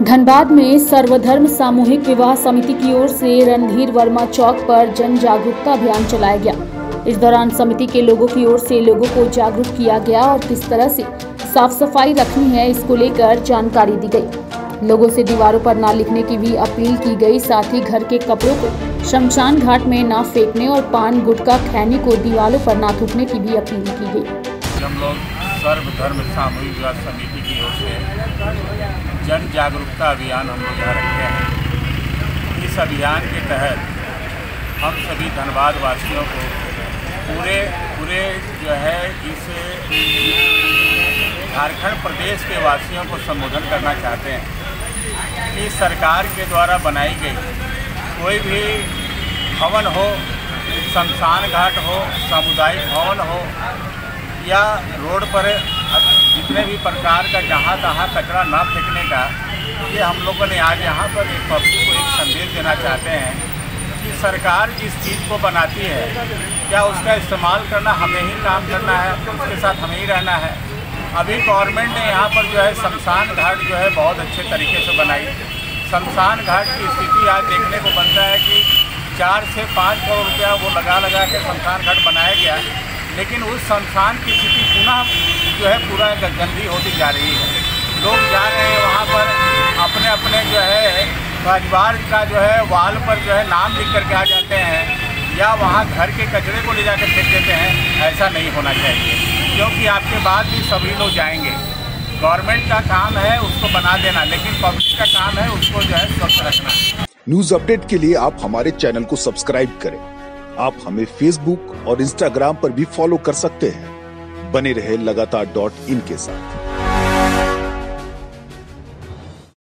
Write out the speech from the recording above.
धनबाद में सर्वधर्म सामूहिक विवाह समिति की ओर से रणधीर वर्मा चौक पर जन जागरूकता अभियान चलाया गया। इस दौरान समिति के लोगों की ओर से लोगों को जागरूक किया गया और किस तरह से साफ़ सफ़ाई रखनी है, इसको लेकर जानकारी दी गई। लोगों से दीवारों पर ना लिखने की भी अपील की गई, साथ ही घर के कपड़ों को शमशान घाट में ना फेंकने और पान, गुटखा, खैनी को दीवारों पर ना थूकने की भी अपील की गई। हम लोग सर्वधर्म सामूहिक विवाह समिति की ओर से जन जागरूकता अभियान हम लोग यहाँ रखे हैं। इस अभियान के तहत हम सभी धनबाद वासियों को पूरे पूरे जो है इस झारखंड प्रदेश के वासियों को संबोधन करना चाहते हैं। कि सरकार के द्वारा बनाई गई कोई भी भवन हो शमशान घाट हो, सामुदायिक भवन हो या रोड पर जितने भी प्रकार का जहाँ तहाँ कचरा ना फेंकने का, ये हम लोगों ने आज यहाँ पर एक पब्लिक को एक संदेश देना चाहते हैं कि सरकार जिस चीज़ को बनाती है, क्या उसका इस्तेमाल करना हमें ही काम करना है, उसके साथ हमें ही रहना है? अभी गवर्नमेंट ने यहाँ पर जो है शमशान घाट जो है बहुत अच्छे तरीके से बनाई। शमशान घाट की स्थिति आज देखने को बनता है कि चार से पाँच करोड़ रुपया वो लगा लगा के शमशान घाट बनाया गया। लेकिन उस संस्थान की स्थिति पुनः जो है पूरा गंदी होती जा रही है। लोग जा रहे हैं वहाँ पर अपने अपने जो है, परिवार का जो है, वाल पर जो है नाम लिख करके आ जाते हैं या वहाँ घर के कचरे को ले जाकर फेंक देते हैं। ऐसा नहीं होना चाहिए। क्योंकि आपके बाद भी सभी लोग जाएँगे। गवर्नमेंट का काम है उसको बना देना, लेकिन पब्लिक का काम है उसको जो है स्वच्छ रखना। न्यूज़ अपडेट के लिए आप हमारे चैनल को सब्सक्राइब करें। आप हमें फेसबुक और इंस्टाग्राम पर भी फॉलो कर सकते हैं। बने रहे लगातार डॉट इन के साथ।